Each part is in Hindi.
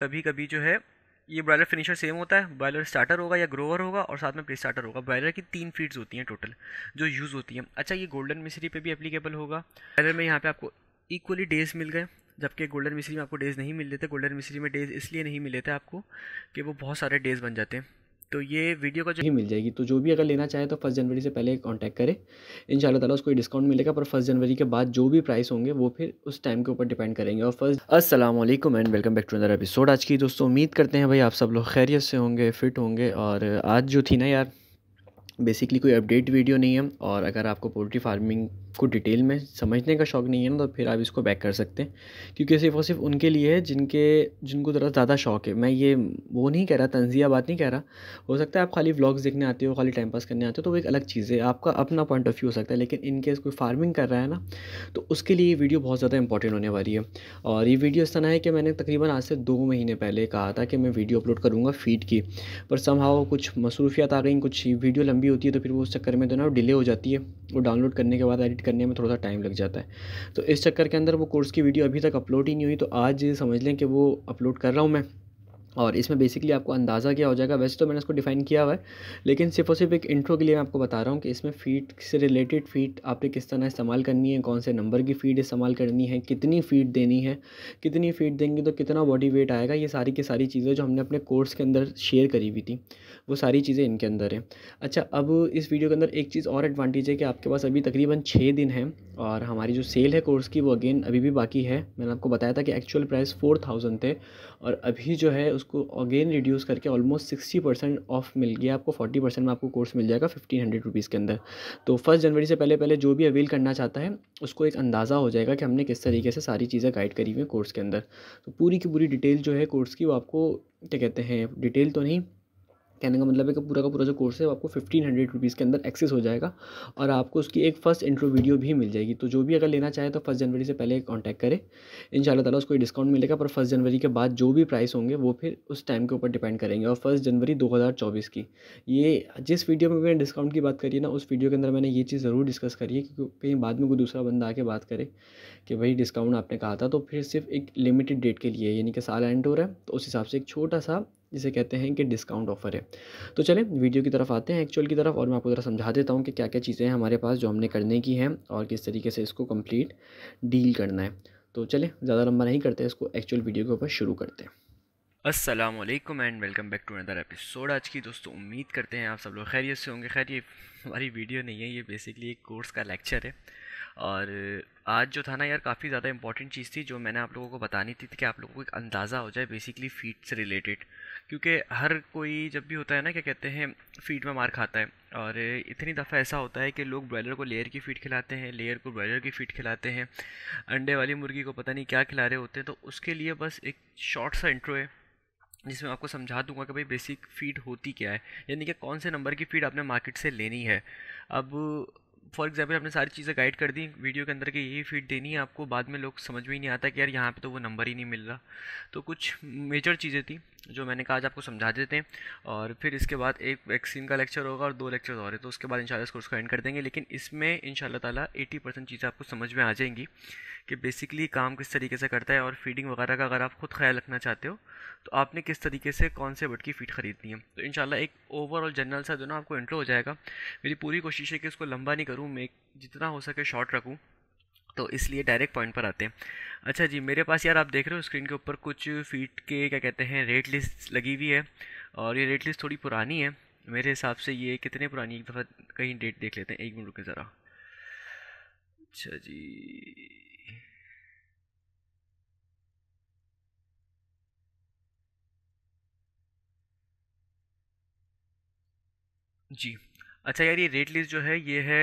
कभी कभी जो है, ये ब्रॉयलर फिनिशर सेम होता है। ब्रॉयलर स्टार्टर होगा या ग्रोवर होगा और साथ में प्री स्टार्टर होगा। ब्रॉयलर की तीन फीड्स होती हैं टोटल जो यूज़ होती हैं। अच्छा ये गोल्डन मिश्री पे भी एप्लीकेबल होगा। ब्रॉयलर में यहाँ पे आपको इक्वली डेज़ मिल गए, जबकि गोल्डन मिश्री में आपको डेज़ नहीं मिल रहे थे गोल्डन मिश्री में डेज़ इसलिए नहीं मिले थे आपको कि वो बहुत सारे डेज़ बन जाते। हैं तो ये वीडियो का जो ही मिल जाएगी। तो जो भी अगर लेना चाहे तो फ़र्स्ट जनवरी से पहले कांटेक्ट करें। इन ताला उसको डिस्काउंट मिलेगा, पर फ़र्स्ट जनवरी के बाद जो भी प्राइस होंगे, वो फिर उस टाइम के ऊपर डिपेंड करेंगे। और फ़र्स्ट वालेकुम and welcome back to other episode आज की दोस्तों, उम्मीद करते हैं भाई आप सब लोग खैरियत से होंगे फिट होंगे। और आज जो थी ना यार बेसिकली कोई अपडेट वीडियो नहीं है। और अगर आपको पोल्ट्री फ़ार्मिंग को डिटेल में समझने का शौक़ नहीं है ना तो फिर आप इसको बैक कर सकते हैं। क्योंकि सिर्फ़ और सिर्फ़ उनके लिए है, जिनके, जिनको ज़रा ज़्यादा शौक़ है। मैं ये, वो नहीं कह रहा, तंजिया बात नहीं कह रहा। हो सकता है आप खाली व्लॉग्स देखने आते हो, खाली टाइम पास करने आते हो तो वो एक अलग चीज़ है। आपका अपना पॉइंट ऑफ़ व्यू हो सकता है, लेकिन इन केस कोई फ़ार्मिंग कर रहा है ना तो उसके लिए ये वीडियो बहुत ज़्यादा इंपॉर्टेंट होने वाली है। और ये वीडियो इस तरह है कि मैंने तकरीबन आज से दो महीने पहले कहा था कि मैं वीडियो अपलोड करूँगा फ़ीड की। पर समहाव कुछ मसरूफियात आ गई, कुछ वीडियो लंबी होती है तो फिर वो उस चक्कर में तो ना डिले हो जाती है। वो डाउनलोड करने के बाद एडिट करने में थोड़ा सा टाइम लग जाता है। तो इस चक्कर के अंदर वो कोर्स की वीडियो अभी तक अपलोड ही नहीं हुई तो आज समझ लें कि वो अपलोड कर रहा हूँ मैं। और इसमें बेसिकली आपको अंदाज़ा क्या हो जाएगा, वैसे तो मैंने इसको डिफ़ाइन किया हुआ है, लेकिन सिर्फ़ और सिर्फ़ एक इंट्रो के लिए मैं आपको बता रहा हूँ कि इसमें फ़ीड से रिलेटेड फ़ीड आपने किस तरह इस्तेमाल करनी है, कौन से नंबर की फ़ीड इस्तेमाल करनी है, कितनी फ़ीड देनी है, कितनी फ़ीड देंगे तो कितना बॉडी वेट आएगा, ये सारी की सारी चीज़ें जो हमने अपने कोर्स के अंदर शेयर करी हुई थी। वो सारी चीज़ें इनके अंदर हैं। अच्छा अब इस वीडियो के अंदर एक चीज़ और एडवांटेज है कि आपके पास अभी तकरीबन छः दिन है और हमारी जो सेल है कोर्स की वो अगेन अभी भी बाकी है। मैंने आपको बताया था कि एक्चुअल प्राइस फोर थाउज़ेंड थे और अभी जो है उसको अगेन रिड्यूस करके ऑलमोस्ट सिक्सटी परसेंट ऑफ़ मिल गया। आपको फोर्टी परसेंट में आपको कोर्स मिल जाएगा फिफ्टीन हंड्रेड रुपीज़ के अंदर। तो फ़र्स्ट जनवरी से पहले पहले जो भी अवेल करना चाहता है, उसको एक अंदाज़ा हो जाएगा कि हमने किस तरीके से सारी चीज़ें गाइड करी हुई हैं कोर्स के अंदर। तो पूरी की पूरी डिटेल जो है कोर्स की वो आपको, क्या कहते हैं डिटेल तो नहीं कहने का मतलब है कि पूरा का पूरा जो कोर्स है वो आपको फिफ्टीन हंड्रेड रुपीज़ के अंदर एक्सेस हो जाएगा और आपको उसकी एक फ़र्स्ट इंट्रो वीडियो भी मिल जाएगी। तो जो भी अगर लेना चाहे तो फ़र्स्ट जनवरी से पहले कॉन्टैक्ट करें। इन ताला उसको डिस्काउंट मिलेगा, पर फ़र्स्ट जनवरी के बाद जो भी प्राइस होंगे वो फिर उस टाइम के ऊपर डिपेंड करेंगे और फ़र्स्ट जनवरी दो हज़ार चौबीस की। ये जिस वीडियो में मैंने डिस्काउंट की बात करी ना, उस वीडियो के अंदर मैंने ये चीज़ ज़रूर डिस्कस करी है क्योंकि कहीं बाद में कोई दूसरा बंदा आके बात करे कि भाई डिस्काउंट आपने कहा था तो फिर सिर्फ़ एक लिमिटेड डेट के लिए, यानी कि साल एंड हो रहा है तो उस हिसाब से एक छोटा सा जिसे कहते हैं कि डिस्काउंट ऑफ़र है। तो चलें वीडियो की तरफ़ आते हैं एक्चुअल की तरफ़, और मैं आपको ज़रा समझा देता हूँ कि क्या क्या चीज़ें हैं हमारे पास जो हमने करने की हैं और किस तरीके से इसको कंप्लीट डील करना है। तो चलें, ज़्यादा लंबा नहीं करते, इसको एक्चुअल वीडियो के ऊपर शुरू करते हैं। Aslam and welcome back to another episode आज की। दोस्तों, उम्मीद करते हैं आप सब लोग खैरियत से होंगे। खैर, ये हमारी वीडियो नहीं है, ये बेसिकली एक कोर्स का लेक्चर है। और आज जो था ना यार, काफ़ी ज़्यादा इंपॉर्टेंट चीज़ थी जो मैंने आप लोगों को बतानी थी कि आप लोगों को एक अंदाज़ा हो जाए बेसिकली फ़ीड से रिलेटेड क्योंकि हर कोई जब भी होता है ना, क्या कहते हैं फ़ीड में मार खाता है। और इतनी दफ़ा ऐसा होता है कि लोग ब्रॉयलर को लेयर की फ़ीड खिलाते हैं लेयर को ब्रॉयलर की फ़ीड खिलाते हैं। अंडे वाली मुर्गी को पता नहीं क्या खिला रहे होते हैं तो उसके लिए बस एक शॉर्ट सा इंट्रो है, जिसमें आपको समझा दूँगा कि भाई बेसिक फ़ीड होती क्या है। यानी कि कौन से नंबर की फ़ीड आपने मार्केट से लेनी है। अब फॉर एग्ज़ाम्पल हमने सारी चीज़ें गाइड कर दी, वीडियो के अंदर कि यही फ़ीड देनी है आपको, बाद में लोग समझ में ही नहीं आता कि यार यहाँ पे तो वो नंबर ही नहीं मिल रहा। तो कुछ मेजर चीज़ें थी। जो मैंने कहा, आज आपको समझा देते हैं। और फिर इसके बाद एक वैक्सीन का लेक्चर होगा और दो लेक्चर और है तो उसके बाद इंशाल्लाह इस कोर्स को एंड कर देंगे। लेकिन इसमें इन ताला एटी परसेंट चीज़ें आपको समझ में आ जाएँगी कि बेसिकली काम किस तरीके से करता है और फीडिंग वगैरह का अगर आप खुद ख्याल रखना चाहते हो तो आपने किस तरीके से कौन से बट की फ़ीड खरीदनी है। तो इन एक ओवरऑल जनरल सा जो ना, आपको इंट्रो हो जाएगा। मेरी पूरी कोशिश है कि उसको लंबा नहीं करूँ, मैं जितना हो सके शॉर्ट रखूँ। तो इसलिए डायरेक्ट पॉइंट पर आते हैं। अच्छा जी, मेरे पास यार आप देख रहे हो स्क्रीन के ऊपर कुछ फीट के, क्या कहते हैं रेट लिस्ट लगी हुई है और ये रेट लिस्ट थोड़ी पुरानी है। मेरे हिसाब से ये कितने पुरानी एक दफ़ा कहीं डेट देख लेते हैं। एक मिनट रुके ज़रा। अच्छा जी। जी। अच्छा यार ये रेट लिस्ट जो है, ये है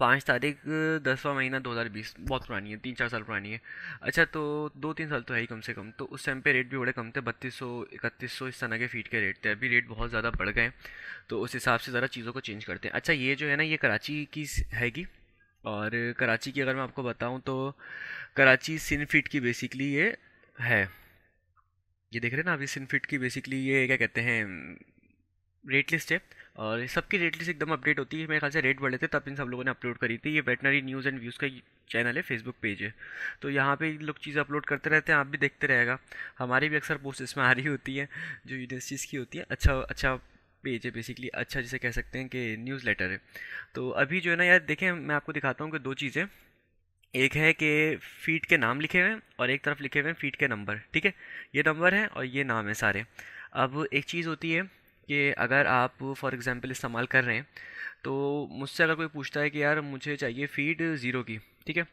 पाँच तारीख, दसवा महीना दो हज़ार बीस, बहुत पुरानी है तीन चार साल पुरानी है। अच्छा तो दो तीन साल तो है ही कम से कम। तो उस टाइम पे रेट भी बड़े कम थे, बत्तीस सौ, इकतीस सौ इस तरह के फीट के रेट थे। अभी रेट बहुत ज़्यादा बढ़ गए तो उस हिसाब से ज़रा चीज़ों को चेंज करते हैं। अच्छा ये जो है ना, ये कराची की हैगी। और कराची की अगर मैं आपको बताऊँ तो कराची सिन फिट की बेसिकली ये है। ये देख रहे हैं ना, अभी सिन फिट की बेसिकली ये क्या कहते हैं रेट लिस्ट है। और सबकी रेट लिस्ट एकदम अपडेट होती है। मेरे ख्याल से रेट बढ़े थे, तब इन सब लोगों ने अपलोड करी थी। ये वेटनरी न्यूज़ एंड व्यूज़ का चैनल है फेसबुक पेज है। तो यहाँ पे लोग चीज़ें अपलोड करते रहते हैं, आप भी देखते रहेगा। हमारी भी अक्सर पोस्ट इसमें आ रही होती है, जो यूनिवर्सिटीज़ की होती है। अच्छा अच्छा पेज है बेसिकली अच्छा जिसे कह सकते हैं कि न्यूज़ लेटर है। तो अभी जो है ना, यार देखें, मैं आपको दिखाता हूँ कि दो चीज़ें। एक है कि फीट के नाम लिखे हुए हैं और एक तरफ़ लिखे हुए हैं फीट के नंबर ठीक है? ये नंबर है और ये नाम है सारे। अब एक चीज़ होती है कि अगर आप फॉर एग्ज़ाम्पल इस्तेमाल कर रहे हैं तो मुझसे अगर कोई पूछता है कि यार मुझे चाहिए फ़ीड ज़ीरो की, ठीक है?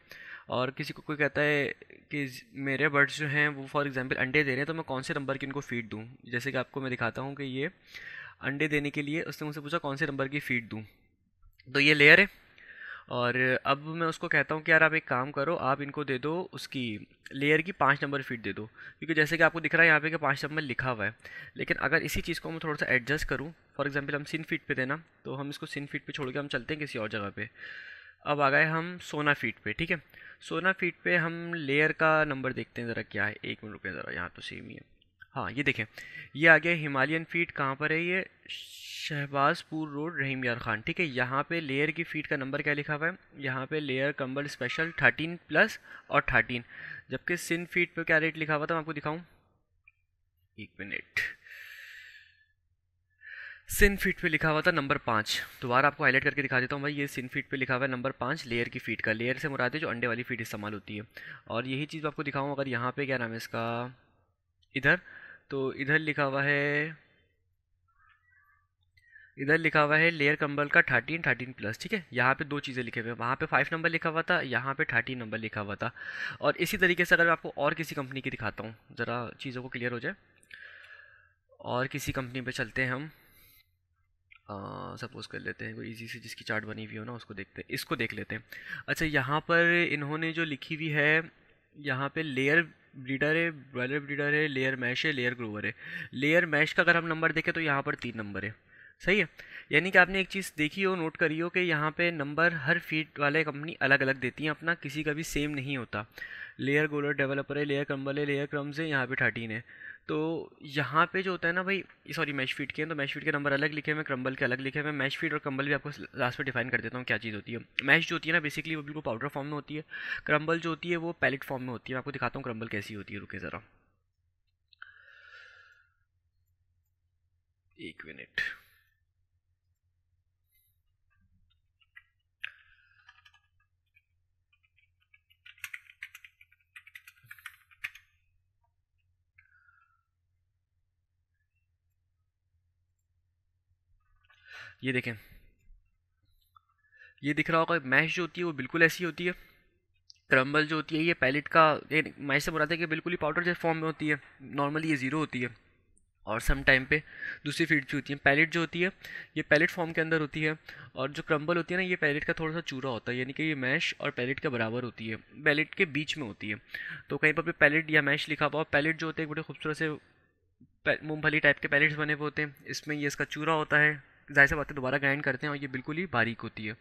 और किसी को कोई कहता है कि मेरे बर्ड्स जो हैं, वो फॉर एग्ज़ाम्पल अंडे दे रहे हैं तो मैं कौन से नंबर की इनको फ़ीड दूँ? जैसे कि आपको मैं दिखाता हूँ कि ये अंडे देने के लिए, उसने मुझसे पूछा कौन से नंबर की फ़ीड दूँ? तो ये लेयर है। और अब मैं उसको कहता हूँ कि यार आप एक काम करो, आप इनको दे दो उसकी लेयर की पाँच नंबर फीट दे दो। क्योंकि जैसे कि आपको दिख रहा है यहाँ पे कि पाँच नंबर लिखा हुआ है। लेकिन अगर इसी चीज़ को मैं थोड़ा सा एडजस्ट करूँ फॉर एग्जांपल हम सिन फीट पे देना तो हम इसको सिन फीट पे छोड़ के हम चलते हैं किसी और जगह पे। अब आ गए हम सोना फीट पे, ठीक है? सोना फीट पे हम लेयर का नंबर देखते हैं ज़रा क्या है। एक मिनट रुपये ज़रा, यहाँ तो सेम ही है। हाँ ये देखें। ये आ गया हिमालयन फीट कहाँ पर है? ये शहबाजपुर रोड, रहीम यार खान, ठीक है? यहाँ पे लेयर की फीट का नंबर क्या लिखा हुआ है? यहाँ पे layer, crumble, special, thirteen plus और थर्टीन। जबकि सिन फीट पे क्या रेट लिखा हुआ था? मैं आपको दिखाऊँ। एक मिनट। सिन फीट पे लिखा हुआ था नंबर पाँच। दोबारा आपको हाईलाइट करके दिखा देता हूँ भाई, ये सिन फीट पे लिखा हुआ है नंबर पाँच, लेयर की फीट का। लेयर से मुराद है जो अंडे वाली फीट इस्तेमाल होती है। और यही चीज़ आपको दिखाऊँ, अगर यहाँ पे क्या नाम है इसका? इधर तो इधर लिखा हुआ है, इधर लिखा हुआ है लेयर कंबल का थर्टीन थर्टीन प्लस ठीक है? यहाँ पे दो चीज़ें लिखे हुए हैं। वहाँ पे फाइव नंबर लिखा हुआ था, यहाँ पे थर्टीन नंबर लिखा हुआ था। और इसी तरीके से अगर मैं आपको और किसी कंपनी की दिखाता हूँ, ज़रा चीज़ों को क्लियर हो जाए। और किसी कंपनी पे चलते हैं हम। सपोज़ कर लेते हैं कोई इजी से जिसकी चार्ट बनी हुई हो ना, उसको देखते हैं इसको देख लेते हैं। अच्छा यहाँ पर इन्होंने जो लिखी हुई है, यहाँ पर लेयर ब्रीडर है ब्रॉयलर ब्रीडर है लेयर मैश है लेयर ग्रोवर है। लेयर मैश का अगर हम नंबर देखें तो यहाँ पर तीन नंबर है। सही है? यानी कि आपने एक चीज़ देखी हो नोट करी हो कि यहाँ पे नंबर हर फीट वाले कंपनी अलग अलग देती हैं, अपना किसी का भी सेम नहीं होता। लेयर गोलर डेवलपर है लेयर क्रम्बल है लेयर क्रम्स है यहाँ पे थर्टीन है। तो यहाँ पे जो होता है ना भाई सॉरी मैश फीट के हैं तो मैश फीट के नंबर अलग लिखे हैं, मैं क्रम्बल के अलग लिखे हैं। मैं मैश फीट और क्रम्बल भी आपको लास्ट में डिफाइन कर देता हूँ क्या चीज़ होती है। मैश जो होती है ना बेसिकली वो बिल्कुल पाउडर फॉर्म में होती है। क्रम्बल जो होती है, वो पैलेट फॉर्म में होती है। मैं आपको दिखाता हूँ क्रम्बल कैसी होती है रुके ज़रा। एक मिनट ये देखें। ये दिख रहा होगा मैश जो होती है वो बिल्कुल ऐसी होती है। क्रम्बल जो होती है, ये पैलेट का मैश से बुराते हैं कि बिल्कुल ही पाउडर जैसे फॉर्म में होती है। नॉर्मली ये ज़ीरो होती है। और सम टाइम पे दूसरी फ़ीड जो होती है। पैलेट जो होती है, ये पैलेट फॉर्म के अंदर होती है। और जो क्रम्बल होती है ना, ये पैलेट का थोड़ा सा चूरा होता है। यानी कि ये मैश और पैलेट के बराबर होती है। पैलेट के बीच में होती है। तो कहीं पर भी पैलेट या मैश लिखा हुआ पैलेट जो होते हैं, बड़े खूबसूरत से मूंगफली टाइप के पैलेट्स बने हुए होते हैं। इसमें ये इसका चूरा होता है। ज़ाहिर सी बात है, दोबारा ग्राइंड करते हैं और ये बिल्कुल ही बारीक होती है।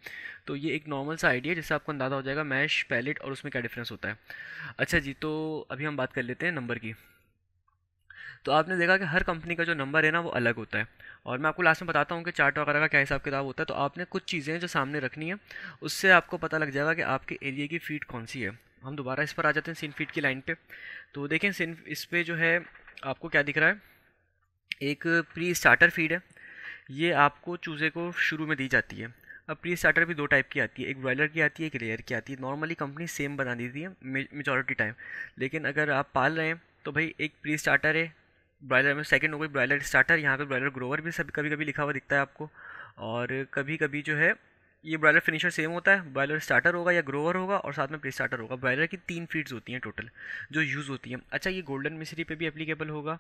तो ये एक नॉर्मल सा आइडिया जिससे आपको अंदाज़ा हो जाएगा मैश पैलेट और उसमें क्या डिफरेंस होता है। अच्छा जी तो अभी हम बात कर लेते हैं नंबर की। तो आपने देखा कि हर कंपनी का जो नंबर है ना, वो अलग होता है। और मैं आपको लास्ट में बताता हूँ कि चार्ट वगैरह का क्या हिसाब किताब होता है। तो आपने कुछ चीज़ें जो सामने रखनी है, उससे आपको पता लग जाएगा कि आपके एरिया की फीट कौन सी है। हम दोबारा इस पर आ जाते हैं सिन फीट की लाइन पे। तो देखें सिन इस पर जो है, आपको क्या दिख रहा है? एक प्री स्टार्टर फ़ीड है। ये आपको चूज़े को शुरू में दी जाती है। अब प्री स्टार्टर भी दो टाइप की आती है, एक ब्रॉयलर की आती है, एक लेयर की आती है। नॉर्मली कंपनी सेम बना देती है मेजोरिटी टाइम लेकिन अगर आप पाल रहे हैं तो भाई एक प्री स्टार्टर है, ब्रॉयलर में सेकंड हो गई ब्रॉयलर स्टार्टर, यहाँ पे ब्रॉयलर ग्रोवर भी सब कभी कभी लिखा हुआ दिखता है आपको। और कभी कभी जो है, ये ब्रॉयलर फिनिशर सेम होता है, ब्रॉयलर स्टार्टर होगा या ग्रोवर होगा और साथ में प्री स्टार्टर होगा। ब्रॉयलर की तीन फीड्स होती हैं टोटल जो यूज़ होती हैं। अच्छा ये गोल्डन मिश्री पे भी एप्लीकेबल होगा।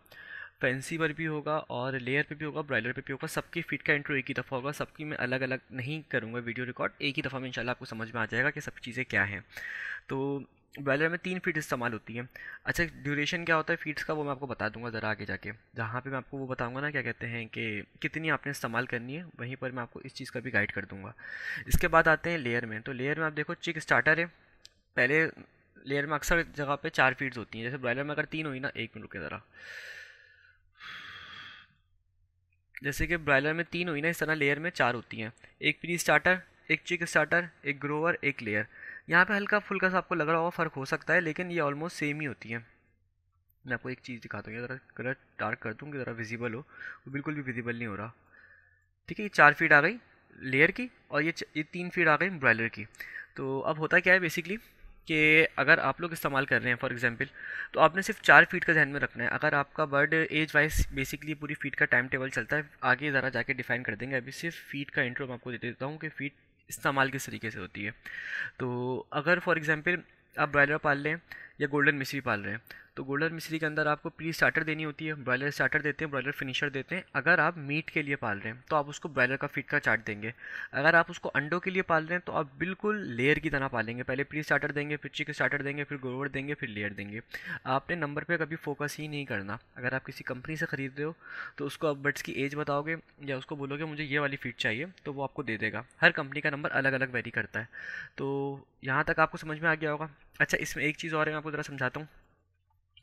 फैंसी पर भी होगा और लेयर पे भी होगा ब्रॉयलर पे भी होगा, सबकी फिट का इंट्रो एक ही दफ़ा होगा, सबकी मैं अलग अलग नहीं करूँगा वीडियो रिकॉर्ड, एक ही दफ़ा में इंशाल्लाह आपको समझ में आ जाएगा कि सब चीज़ें क्या हैं। तो ब्रॉयलर में तीन फीट इस्तेमाल होती है। अच्छा ड्यूरेशन क्या होता है फीट्स का वो मैं आपको बता दूँगा ज़रा आगे जाके। जहाँ पे मैं आपको वो बताऊँगा ना, क्या कहते हैं कि कितनी आपने इस्तेमाल करनी है, वहीं पर मैं आपको इस चीज़ का भी गाइड कर दूँगा। इसके बाद आते हैं लेयर में तो लेयर में आप देखो, चिक स्टार्टर है। पहले लेयर में अक्सर जगह पर चार फीट्स होती हैं, जैसे ब्रॉयलर में अगर तीन हुई ना, एक मिनट रुके ज़रा। जैसे कि ब्रॉयलर में तीन हुई ना, इस तरह लेयर में चार होती हैं। एक प्री स्टार्टर एक चिक स्टार्टर एक ग्रोवर एक लेयर यहाँ पे हल्का फुल्का सा आपको लग रहा होगा फ़र्क हो सकता है, लेकिन ये ऑलमोस्ट सेम ही होती है। मैं आपको एक चीज़ दिखाता हूँ ज़रा कलर डार्क कर दूँ कि ज़रा विजिबल हो। वो बिल्कुल भी विजिबल नहीं हो रहा। ठीक है, ये चार फीट आ गई लेयर की और ये ये तीन फीट आ गई ब्रॉयलर की। तो अब होता क्या है बेसिकली कि अगर आप लोग इस्तेमाल कर रहे हैं फॉर एग्जांपल तो आपने सिर्फ़ चार फीट का जहन में रखना है। अगर आपका बर्ड एज वाइज बेसिकली पूरी फीट का टाइम टेबल चलता है, आगे ज़रा जाके डिफाइन कर देंगे। अभी सिर्फ़ फीट का इंट्रो मैं आपको दे देता हूँ कि फीट इस्तेमाल किस तरीके से होती है। तो अगर फॉर एग्ज़ाम्पल आप ब्रॉयलर पाल लें या गोल्डन मिश्री पाल रहे हैं। तो गोल्डन मिश्री के अंदर आपको प्री स्टार्टर देनी होती है ब्रॉयलर स्टार्टर देते हैं ब्रॉयलर फिनिशर देते हैं। अगर आप मीट के लिए पाल रहे हैं तो आप उसको ब्रॉयलर का फीट का चार्ट देंगे। अगर आप उसको अंडों के लिए पाल रहे हैं तो आप बिल्कुल लेयर की तरह पालेंगे। पहले प्री स्टार्टर देंगे, फिर चिक स्टार्टर देंगे, फिर गोवर देंगे, फिर लेयर देंगे। आपने नंबर पर कभी फोकस ही नहीं करना। अगर आप किसी कंपनी से ख़रीद रहे हो तो उसको आप बर्ड्स की एज बताओगे, या उसको बोलोगे, मुझे ये वाली फीट चाहिए तो वो आपको दे देगा। हर कंपनी का नंबर अलग अलग वेरी करता है। तो यहाँ तक आपको समझ में आ गया होगा। अच्छा इसमें एक चीज़ और है, मैं आपको ज़रा समझाता हूँ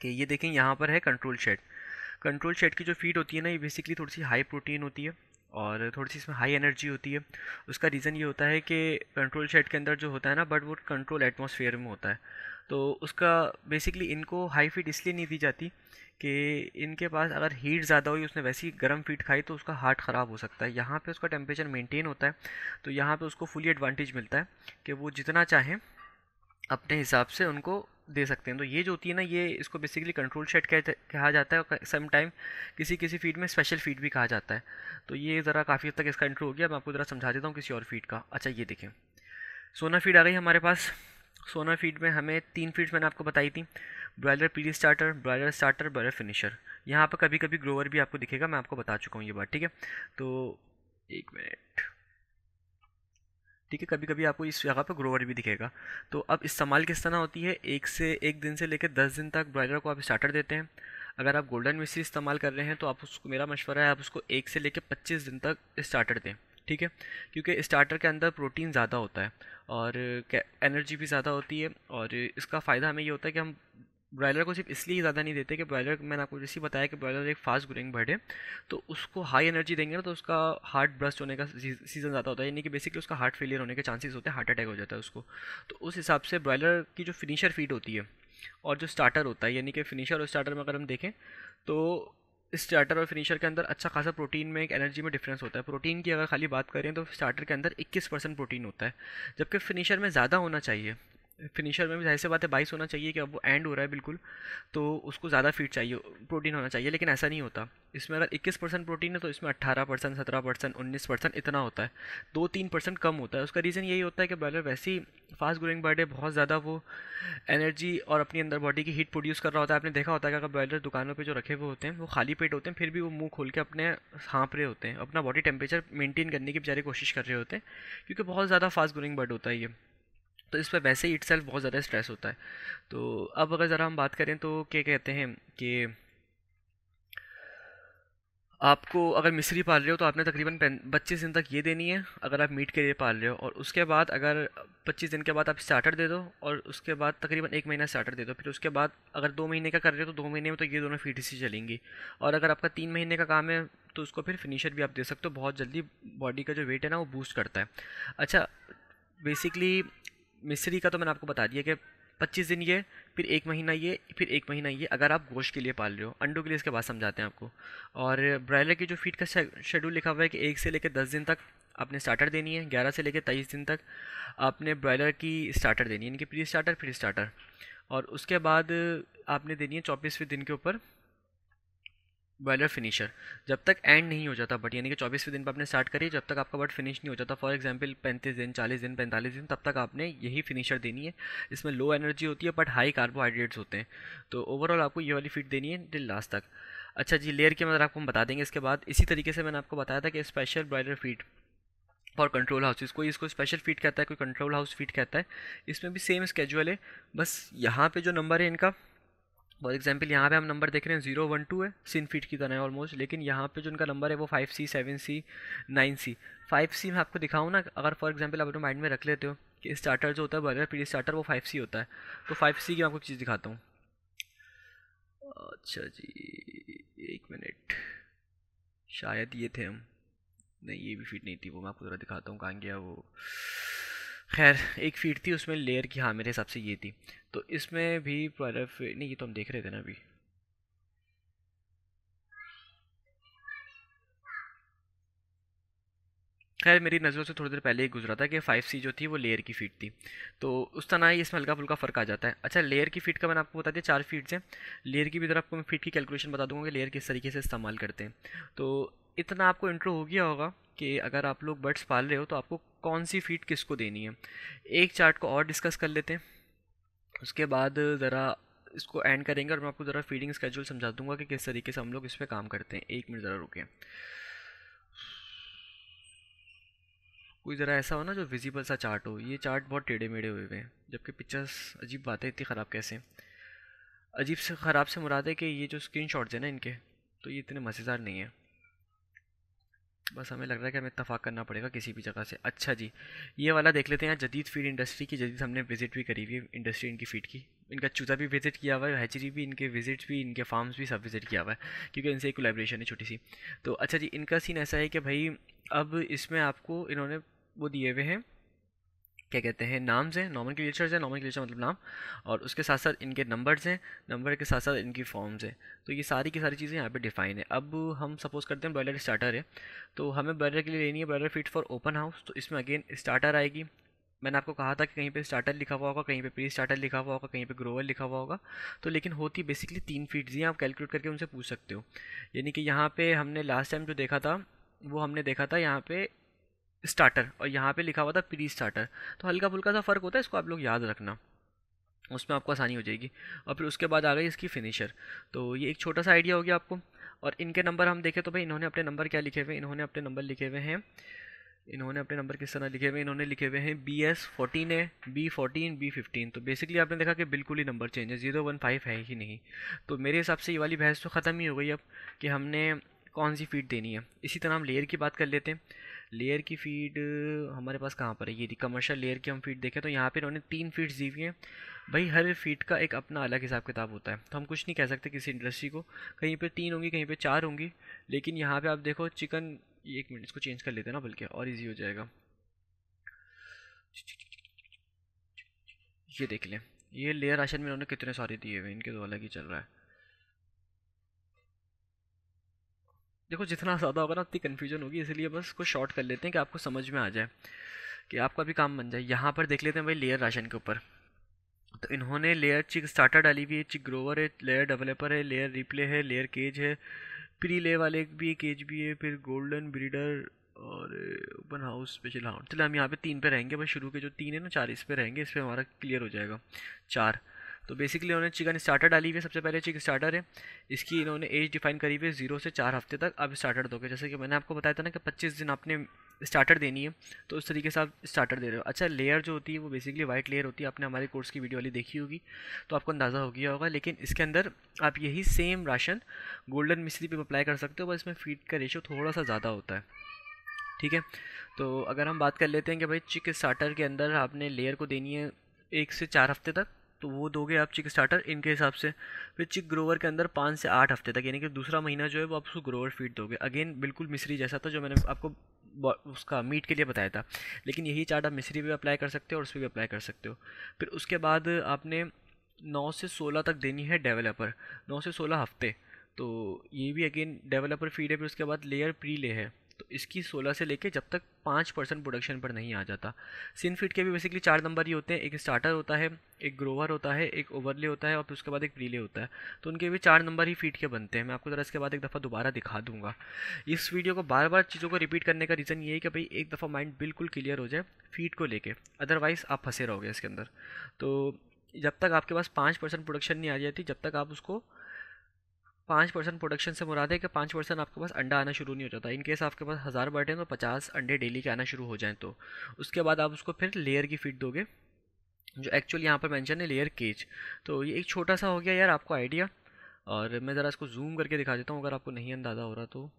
कि ये देखें, यहाँ पर है कंट्रोल शेड कंट्रोल शेड की जो फ़ीड होती है ना, ये बेसिकली थोड़ी सी हाई प्रोटीन होती है और थोड़ी सी इसमें हाई एनर्जी होती है। उसका रीज़न ये होता है कि कंट्रोल शेड के अंदर जो होता है ना बट वो कंट्रोल एटमोसफेयर में होता है। तो उसका बेसिकली इनको हाई फ़ीड इसलिए नहीं दी जाती कि इनके पास अगर हीट ज़्यादा हुई, उसने वैसी गर्म फ़ीड खाई तो उसका हार्ट ख़राब हो सकता है। यहाँ पे उसका टेम्परेचर मेंटेन होता है तो यहाँ पे उसको फुली एडवांटेज मिलता है कि वो जितना चाहें अपने हिसाब से उनको दे सकते हैं। तो ये जो होती है ना, ये इसको बेसिकली कंट्रोल शेड कहा जाता है और सम टाइम किसी किसी फ़ीड में स्पेशल फ़ीड भी कहा जाता है। तो ये ज़रा काफ़ी हद तक इसका इंट्रो हो गया। मैं आपको ज़रा समझा देता हूँ किसी और फ़ीड का। अच्छा ये देखें सोना फ़ीड आ गई हमारे पास। सोना फ़ीड में हमें तीन फीड्स मैंने आपको बताई थी। ब्रॉयलर पीली starter broiler starter broiler finisher यहाँ पर कभी कभी ग्रोवर भी आपको दिखेगा, मैं आपको बता चुका हूँ ये बात, ठीक है? तो एक मिनट ठीक है कभी कभी आपको इस जगह पर ग्रोवर भी दिखेगा। तो अब इस्तेमाल किस तरह होती है? एक से, एक दिन से लेकर दस दिन तक ब्रॉयलर को आप स्टार्टर देते हैं। अगर आप गोल्डन मिश्री इस्तेमाल कर रहे हैं तो आप उसको, मेरा मशवरा है, आप उसको एक से लेकर पच्चीस दिन तक स्टार्टर दें, ठीक है? क्योंकि स्टार्टर के अंदर प्रोटीन ज़्यादा होता है और एनर्जी भी ज़्यादा होती है और इसका फ़ायदा हमें ये होता है कि हम ब्रॉयलर को सिर्फ़ इसलिए ज़्यादा नहीं देते कि ब्रॉयलर मैंने आपको जैसे बताया कि ब्रॉयलर एक फास्ट ग्रोइंग बर्ड है तो उसको हाई एनर्जी देंगे ना तो उसका हार्ट ब्रस्ट होने का सीज़न ज़्यादा होता है। यानी कि बेसिकली उसका हार्ट फेलियर होने के चांसेस होते हैं हार्ट अटैक हो जाता है उसको। तो उस हिसाब से ब्रॉयलर की जो फिनिशर फ़ीड होती है और जो स्टार्टर होता है, यानी कि फिनिशर और स्टार्टर में अगर हम देखें तो स्टार्टर और फिनिशर के अंदर अच्छा खासा प्रोटीन में एक एनर्जी में डिफरेंस होता है। प्रोटीन की अगर खाली बात करें तो स्टार्टर के अंदर 21 परसेंट प्रोटीन होता है, जबकि फिनिशर में ज़्यादा होना चाहिए। फिनिशर में भी ज़ाहिर सी बात है बाईस होना चाहिए कि अब वो एंड हो रहा है बिल्कुल तो उसको ज़्यादा फ़ीड चाहिए प्रोटीन होना चाहिए, लेकिन ऐसा नहीं होता। इसमें अगर 21 परसेंट प्रोटीन है तो इसमें 18 परसेंट, सत्रह परसेंट, उन्नीस परसेंट इतना होता है। दो तीन परसेंट कम होता है। उसका रीज़न यही होता है कि ब्रॉयलर वैसे ही फास्ट ग्रोइंग बर्ड है, बहुत ज़्यादा वो एनर्जी और अपनी अंदर बॉडी की हीट प्रोड्यूस कर रहा होता है। आपने देखा होता है कि अगर ब्रॉयलर दुकानों पर जो रखे हुए होते हैं, वो खाली पेट होते हैं, फिर भी वो मुँह खोल के अपने हाँप रहे होते हैं, अपना बॉडी टेम्परेचर मेनटेन करने की बेचारे कोशिश कर रहे होते हैं, क्योंकि बहुत ज़्यादा फास्ट ग्रोइंग बर्ड होता है ये। तो इस पर वैसे ही इट बहुत ज़्यादा स्ट्रेस होता है। तो अब अगर ज़रा हम बात करें तो क्या कहते हैं कि आपको अगर मिश्री पाल रहे हो तो आपने तकरीबन पच्चीस दिन तक ये देनी है, अगर आप मीट के लिए पाल रहे हो। और उसके बाद अगर पच्चीस दिन के बाद आप स्टार्टर दे दो और उसके बाद तकरीबन एक महीना स्टार्टर दे दो। फिर उसके बाद अगर दो महीने का कर रहे हो तो दो महीने में तो ये दोनों फ़ीड सी चलेंगी। और अगर आपका तीन महीने का काम है तो उसको फिर फिनिशर भी आप दे सकते हो। बहुत जल्दी बॉडी का जो वेट है ना वो बूस्ट करता है। अच्छा बेसिकली मिश्री का तो मैंने आपको बता दिया कि पच्चीस दिन ये, फिर एक महीना ये, फिर एक महीना ये, अगर आप गोश्त के लिए पाल रहे हो। अंडों के लिए इसके बाद समझाते हैं आपको। और ब्रायलर की जो फ़ीड का शेड्यूल लिखा हुआ है कि एक से लेकर दस दिन तक आपने स्टार्टर देनी है, ग्यारह से लेकर तेईस दिन तक आपने ब्रॉयलर की स्टार्टर देनी है, यानी कि प्री स्टार्टर फिर स्टार्टर और उसके बाद आपने देनी है चौबीसवें दिन के ऊपर बॉयलर फिनिशर जब तक एंड नहीं हो जाता बट यानी कि चौबीसवें दिन पर आपने स्टार्ट करिए जब तक आपका बट फिनिश नहीं हो जाता फॉर एग्जांपल पैंतीस दिन, चालीस दिन, पैंतालीस दिन, तब तक आपने यही फिनिशर देनी है। इसमें लो एनर्जी होती है बट हाई कार्बोहाइड्रेट्स होते हैं। तो ओवरऑल आपको ये वाली फ़ीड देनी है टिल लास्ट तक। अच्छा जी लेयर के अंदर आपको हम बता देंगे इसके बाद। इसी तरीके से मैंने आपको बताया था कि special broiler feed for control house कोई इसको स्पेशल फ़ीड कहता है, कोई कंट्रोल हाउस फ़ीड कहता है, इसमें भी सेम स्केजुअल है। बस यहाँ पे जो नंबर है इनका फॉर एग्ज़ाम्पल यहाँ पे हम नंबर देख रहे हैं ज़ीरो वन टू है सिन फीट की तरह है ऑलमोस्ट लेकिन यहाँ पे जो उनका नंबर है वो five C seven C nine C five C मैं आपको दिखाऊँ ना, अगर फॉर एग्ज़ाम्पल आप अपने माइंड में रख लेते हो कि स्टार्टर जो होता है बर्गर पीडी स्टार्टर वो फाइव सी होता है तो फाइव सी की आपको चीज़ दिखाता हूँ। अच्छा जी, एक मिनट शायद ये थे हम। नहीं, ये भी फिट नहीं थी, वो मैं आपको ज़रा दिखाता हूँ, कहाँ गया वो? खैर, एक फीट थी, उसमें लेयर की हाँ मेरे हिसाब से ये थी। तो इसमें भी नहीं, ये तो हम देख रहे थे ना अभी। खैर, मेरी नज़रों से थोड़ी देर पहले ही गुजरा था कि फाइव सी जो थी, वो लेयर की फीट थी। तो उस तरह ही इसमें हल्का फुल्का फ़र्क आ जाता है। अच्छा लेयर की फीट का मैंने आपको बता दिया चार फीट से लेयर की भी तरह आपको मैं फीट की कैलकुलेशन बता दूँगा कि लेयर किस तरीके से इस्तेमाल करते हैं। तो इतना आपको इंट्रो हो गया होगा। कि अगर आप लोग बर्ड्स पाल रहे हो तो आपको कौन सी फीट किसको देनी है? एक चार्ट को और डिस्कस कर लेते हैं। उसके बाद ज़रा इसको एंड करेंगे और मैं आपको ज़रा फीडिंग स्केजूल समझा दूँगा कि किस तरीके से हम लोग इस पर काम करते हैं। एक मिनट ज़रा रुकें कोई ज़रा ऐसा हो ना जो विजिबल सा चार्ट हो। ये चार्ट बहुत टेढ़े मेढ़े हुए हुए हैं, जबकि पिक्चर्स अजीब बात इतनी ख़राब कैसे अजीब से ख़राब से मुराद है कि ये जो स्क्रीन शॉट्स हैं ना इनके तो ये इतने मज़ेदार नहीं है। बस हमें लग रहा है कि हमें इतफाक़ करना पड़ेगा किसी भी जगह से। अच्छा जी, ये वाला देख लेते हैं यहाँ जदीद फ़ीड इंडस्ट्री की जदीद हमने विज़िट भी करी हुई इंडस्ट्री इनकी फ़ीड की। इनका चूज़ा भी विज़िट किया हुआ है हैचरी भी, इनके विजिट्स भी, इनके फार्म्स भी सब विज़िट किया हुआ है, क्योंकि इनसे एक कोलेब्रेशन है छोटी सी। तो अच्छा जी, इनका सीन ऐसा है कि भाई, अब इसमें आपको इन्होंने वो दिए हुए हैं क्या कहते हैं, नाम्स हैं नॉमन क्रिएचर्स हैं नॉमन क्रिएचर मतलब नाम। और उसके साथ साथ इनके नंबर्स हैं नंबर के साथ साथ इनकी फॉर्म्स हैं। तो ये सारी की सारी चीज़ें यहाँ पे डिफाइन है। अब हम सपोज़ करते हैं ब्रॉयलर स्टार्टर है तो हमें ब्रॉयलर के लिए लेनी है broiler feed for open house तो इसमें अगेन स्टार्टर आएगी। मैंने आपको कहा था कि कहीं पे स्टार्टर लिखा हुआ होगा, कहीं पे प्री स्टार्टर लिखा हुआ होगा, कहीं पे ग्रोवर लिखा हुआ होगा। तो लेकिन होती बेसिकली तीन फीट जी आप कैलकुलेट करके उनसे पूछ सकते हो। यानी कि यहाँ पे हमने लास्ट टाइम जो देखा था, वो हमने देखा था यहाँ पे स्टार्टर और यहाँ पे लिखा हुआ था प्री स्टार्टर तो हल्का फुल्का सा फ़र्क होता है, इसको आप लोग याद रखना। उसमें आपको आसानी हो जाएगी। और फिर उसके बाद आ गई इसकी फिनिशर तो ये एक छोटा सा आइडिया हो गया आपको। और इनके नंबर हम देखें तो भाई इन्होंने अपने नंबर क्या लिखे हुए इन्होंने अपने नंबर लिखे हुए हैं। इन्होंने अपने नंबर किस तरह लिखे हुए इन्होंने लिखे हुए हैं बी एस फोर्टीन है बी फोर्टीन बी फिफ्टीन तो बेसिकली आपने देखा कि बिल्कुल ही नंबर चेंज है। ज़ीरो वन फाइव है ही नहीं। तो मेरे हिसाब से ये वाली बहस तो ख़त्म ही हो गई अब कि हमने कौन सी फीट देनी है। इसी तरह हम लेयर की बात कर लेते हैं। लेयर की फ़ीड हमारे पास कहाँ पर है? ये कमर्शियल लेयर की हम फ़ीड देखें तो यहाँ पे इन्होंने तीन फीड्स दी हुई हैं। भाई, हर फ़ीड का एक अपना अलग हिसाब किताब होता है। तो हम कुछ नहीं कह सकते किसी इंडस्ट्री को। कहीं पे तीन होंगी, कहीं पे चार होंगी। लेकिन यहाँ पे आप देखो चिकन एक मिनट इसको चेंज कर लेते हैं ना, बल्कि और ईजी हो जाएगा। ये देख लें। ये लेयर राशन में इन्होंने कितने सारे दिए हुए इनके तो अलग ही चल रहा है। देखो, जितना ज़्यादा होगा ना, उतनी कन्फ्यूज़न होगी, इसलिए बस कुछ शॉर्ट कर लेते हैं कि आपको समझ में आ जाए कि आपका भी काम बन जाए। यहाँ पर देख लेते हैं भाई लेयर राशन के ऊपर। तो इन्होंने लेयर चिक स्टार्टर डाली हुई है चिक ग्रोवर है लेयर डेवलपर है लेयर रिप्ले है लेयर केज है प्री ले वाले भी केज भी है, फिर गोल्डन ब्रीडर और ओपन हाउस स्पेशल हाउस चलिए हम यहाँ पे तीन पे रहेंगे, बस शुरू के जो तीन है ना, चार इस पे रहेंगे, इस पर हमारा क्लियर हो जाएगा। चार। तो बेसिकली उन्होंने चिकन स्टार्टर डाली हुई है, सबसे पहले चिकन स्टार्टर है। इसकी इन्होंने एज डिफाइन करी हुई है ज़ीरो से चार हफ़्ते तक, अब स्टार्टर दोगे। जैसे कि मैंने आपको बताया था ना कि पच्चीस दिन आपने स्टार्टर देनी है तो उस तरीके से आप स्टार्टर दे रहे हो। अच्छा लेयर जो होती है वो बेसिकली वाइट लेयर होती है, आपने हमारे कोर्स की वीडियो वाली देखी होगी तो आपको अंदाज़ा हो गया होगा। लेकिन इसके अंदर आप यही सेम राशन गोल्डन मिश्री पे अप्लाई कर सकते हो बस इसमें फ़ीड का रेशो थोड़ा सा ज़्यादा होता है। ठीक है? तो अगर हम बात कर लेते हैं कि भाई चिक स्टार्टर के अंदर आपने लेयर को देनी है एक से चार हफ़्ते तक तो वो दोगे आप चिक स्टार्टर इनके हिसाब से। फिर चिक ग्रोवर के अंदर पाँच से आठ हफ़्ते तक, यानी कि दूसरा महीना जो है वो आप उसको ग्रोवर फ़ीड दोगे। अगेन बिल्कुल मिश्री जैसा था जो मैंने आपको उसका मीट के लिए बताया था। लेकिन यही चार्ट आप मिश्री भी अप्लाई कर सकते हो और उस पर भी अप्लाई कर सकते हो। फिर उसके बाद आपने नौ से सोलह तक देनी है डेवलपर नौ से सोलह हफ़्ते। तो ये भी अगेन डेवलपर फ़ीड है, फिर उसके बाद लेयर प्री ले है। तो इसकी 16 से लेके जब तक पाँच परसेंट प्रोडक्शन पर नहीं आ जाता। सिन फ़ीड के भी बेसिकली चार नंबर ही होते हैं। एक स्टार्टर होता है, एक ग्रोवर होता है, एक ओवरले होता है और फिर उसके बाद एक प्रीले होता है। तो उनके भी चार नंबर ही फ़ीड के बनते हैं। मैं आपको ज़रा इसके बाद एक दफ़ा दोबारा दिखा दूँगा। इस वीडियो को बार बार चीज़ों को रिपीट करने का रीज़न ये है कि भाई एक दफ़ा माइंड बिल्कुल क्लियर हो जाए फ़ीड को लेके। अदरवाइज़ आप फंसे रहोगे इसके अंदर। तो जब तक आपके पास पाँच परसेंट प्रोडक्शन नहीं आ जाती, जब तक आप उसको पाँच परसेंट प्रोडक्शन से मुराद है कि पाँच परसेंट आपके पास अंडा आना शुरू नहीं हो जाता। इन केस आपके पास हज़ार बर्ड हैं तो पचास अंडे डेली के आना शुरू हो जाएँ तो। उसके बाद आप उसको फिर लेयर की फ़ीड दोगे, जो एक्चुअली यहाँ पर मेंशन है लेयर केज तो ये एक छोटा सा हो गया यार आपको आइडिया और मैं ज़रा इसको जूम करके दिखा देता हूँ, अगर आपको नहीं अंदाज़ा हो रहा तो।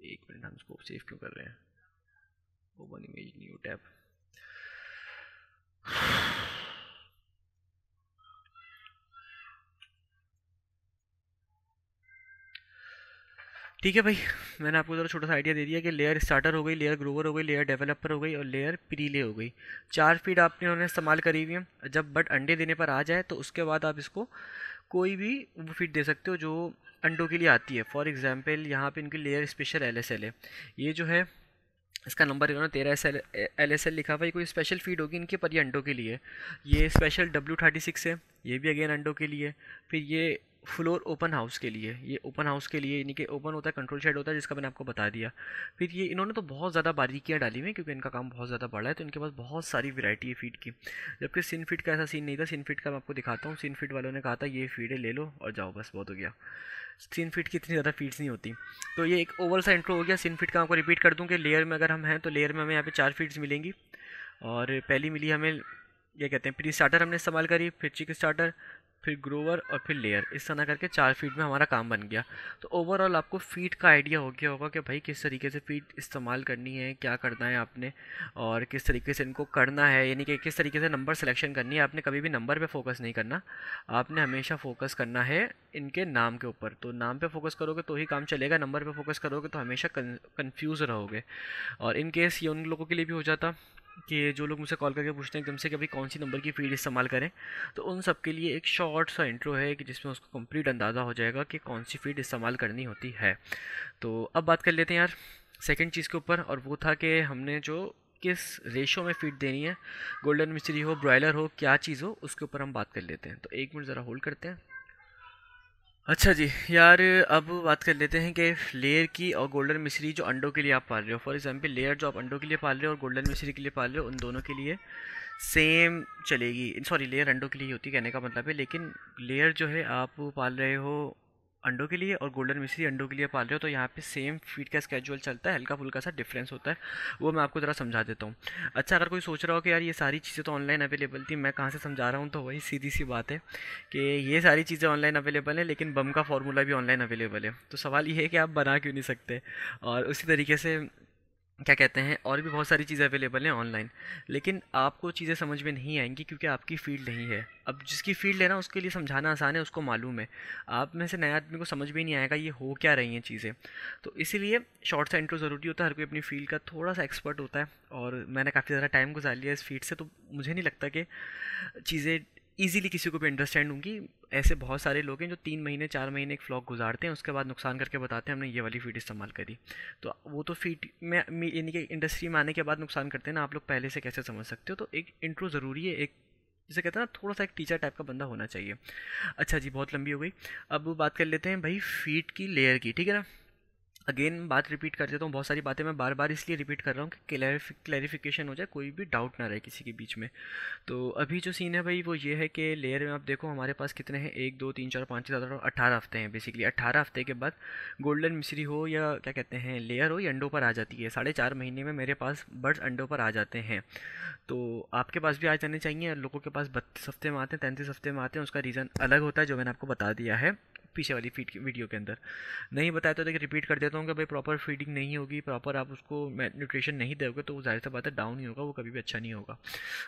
एक मिनट, हम इसको सेव क्यों कर रहे हैं? ओपन इमेज न्यू टैब ठीक है भाई, मैंने आपको ज़रा छोटा सा आइडिया दे दिया कि लेयर स्टार्टर हो गई लेयर ग्रोवर हो गई लेयर डेवलपर हो गई और लेयर प्रीले हो गई। चार फ़ीड आपने उन्हें इस्तेमाल करी हुई है। जब बट अंडे देने पर आ जाए तो उसके बाद आप इसको कोई भी वो फ़ीड दे सकते हो जो अंडों के लिए आती है। फॉर एग्ज़ाम्पल यहाँ पे इनकी लेयर स्पेशल एल है। ये जो है, इसका नंबर इन्होंने तेरह S L L S L लिखा हुआ है। कोई स्पेशल फ़ीड होगी इनके पर ये अंडों के लिए। ये स्पेशल डब्ल्यू थर्टी सिक्स है। ये भी अगेन अंडों के लिए। फिर ये फ्लोर ओपन हाउस के लिए। ये ओपन हाउस के लिए, यानी कि ओपन होता है कंट्रोल शेड होता है, जिसका मैंने आपको बता दिया। फिर ये इन्होंने तो बहुत ज़्यादा बारीकियाँ डाली हुई, क्योंकि इनका काम बहुत ज़्यादा बड़ा है तो इनके पास बहुत सारी वैरायटी है फ़ीड की। जबकि सिन फ़ीड का ऐसा सीन नहीं था। सिन फ़ीड का मैं आपको दिखाता हूँ। सिन फ़ीड वालों ने कहा था, ये फ़ीड है, ले लो और जाओ, बस, बहुत हो गया। सिन फ़ीड की इतनी ज़्यादा फीड्स नहीं होती। तो ये एक ओवल सा इंट्रो हो गया। सिन फ़ीड का आपको रिपीट कर दूँ कि लेयर में अगर हम हैं तो लेयर में हमें यहाँ पे चार फीड्स मिलेंगी। और पहली मिली हमें ये कहते हैं प्री स्टार्टर हमने इस्तेमाल करी, फिर चिक स्टार्टर फिर ग्रोवर और फिर लेयर इस तरह करके चार फीट में हमारा काम बन गया। तो ओवरऑल आपको फीट का आइडिया हो गया होगा कि भाई किस तरीके से फीट इस्तेमाल करनी है, क्या करना है आपने, और किस तरीके से इनको करना है, यानी कि किस तरीके से नंबर सिलेक्शन करनी है। आपने कभी भी नंबर पे फोकस नहीं करना। आपने हमेशा फोकस करना है इनके नाम के ऊपर। तो नाम पे फोकस करोगे तो ही काम चलेगा नंबर पे फोकस करोगे तो हमेशा कन्फ्यूज़ रहोगे। और इन केस ये उन लोगों के लिए भी हो जाता कि जो लोग मुझसे कॉल करके पूछते हैं एकदम से कभी कौन सी नंबर की फ़ीड इस्तेमाल करें तो उन सब के लिए एक शॉर्ट सा इंट्रो है कि जिसमें उसको कंप्लीट अंदाज़ा हो जाएगा कि कौन सी फ़ीड इस्तेमाल करनी होती है। तो अब बात कर लेते हैं यार सेकेंड चीज़ के ऊपर, और वो था कि हमने जो किस रेशो में फ़ीड देनी है गोल्डन मिस्त्री हो ब्रॉयलर हो, क्या चीज़ हो, उसके ऊपर हम बात कर लेते हैं। तो एक मिनट ज़रा होल्ड करते हैं। अच्छा जी, यार अब बात कर लेते हैं कि लेयर की और गोल्डन मिश्री जो अंडों के लिए आप पाल रहे हो। फॉर एग्जांपल लेयर जो आप अंडों के लिए पाल रहे हो और गोल्डन मिश्री के लिए पाल रहे हो, उन दोनों के लिए सेम चलेगी। सॉरी लेयर अंडों के लिए होती कहने का मतलब है, लेकिन लेयर जो है आप पाल रहे हो अंडों के लिए और गोल्डन मिश्री अंडों के लिए पाल रहे हो तो यहाँ पे सेम फ़ीड का स्केजुअल चलता है, हल्का फुल्का सा डिफरेंस होता है, वो मैं आपको ज़रा समझा देता हूँ। अच्छा अगर कोई सोच रहा हो कि यार ये सारी चीज़ें तो ऑनलाइन अवेलेबल थी, मैं कहाँ से समझा रहा हूँ तो वही सीधी सी बात है कि ये सारी चीज़ें ऑनलाइन अवेलेबल है, लेकिन बम का फॉर्मूला भी ऑनलाइन अवेलेबल है। तो सवाल ये है कि आप बना क्यों नहीं सकते? और उसी तरीके से क्या कहते हैं, और भी बहुत सारी चीज़ें अवेलेबल हैं ऑनलाइन लेकिन आपको चीज़ें समझ में नहीं आएँगी क्योंकि आपकी फ़ील्ड नहीं है। अब जिसकी फ़ील्ड है ना, उसके लिए समझाना आसान है, उसको मालूम है। आप में से नया आदमी को समझ भी नहीं आएगा ये हो क्या रही हैं चीज़ें। तो इसीलिए शॉर्ट सा इंट्रो ज़रूरी होता है, हर कोई अपनी फ़ील्ड का थोड़ा सा एक्सपर्ट होता है। और मैंने काफ़ी ज़्यादा टाइम गुजार लिया इस फ़ील्ड से तो मुझे नहीं लगता कि चीज़ें ईजिली किसी को भी अंडरस्टैंड होंगी। ऐसे बहुत सारे लोग हैं जो तीन महीने, चार महीने एक फ्लॉग गुजारते हैं, उसके बाद नुकसान करके बताते हैं, हमने ये वाली फ़ीड इस्तेमाल करी। तो वो तो फ़ीड में यानी कि इंडस्ट्री में आने के बाद नुकसान करते हैं ना, आप लोग पहले से कैसे समझ सकते हो? तो एक इंट्रो ज़रूरी है, एक जिसे कहते हैं ना थोड़ा सा एक टीचर टाइप का बंदा होना चाहिए। अच्छा जी, बहुत लंबी हो गई। अब बात कर लेते हैं भाई फ़ीड की लेयर की, ठीक है ना? अगेन बात रिपीट कर देता हूँ बहुत सारी बातें मैं बार बार इसलिए रिपीट कर रहा हूँ कि क्लैरिफिकेशन हो जाए, कोई भी डाउट ना रहे किसी के बीच में। तो अभी जो सीन है भाई, वो ये है कि लेयर में आप देखो हमारे पास कितने हैं? एक, दो, तीन, चार, पाँच छः अठारह हफ़्ते हैं बेसिकली अट्ठारह हफ़्ते के बाद गोल्डन मिश्री हो या क्या कहते हैं लेयर हो, या अंडों पर आ जाती है। साढ़े चार महीने में मेरे पास बर्ड्स अंडों पर आ जाते हैं। तो आपके पास भी आ जाने चाहिए, लोगों के पास बत्तीस हफ़्ते में आते हैं, तैंतीस हफ़्ते में आते हैं, उसका रीज़न अलग होता है, जो मैंने आपको बता दिया है। पीछे वाली फ़ीड वीडियो के अंदर। नहीं बताया तो देखिए रिपीट कर देता हूँ कि भाई प्रॉपर फीडिंग नहीं होगी प्रॉपर आप उसको न्यूट्रिशन नहीं दोगे तो वो ज़ाहिर सा बात है डाउन ही होगा, वो कभी भी अच्छा नहीं होगा।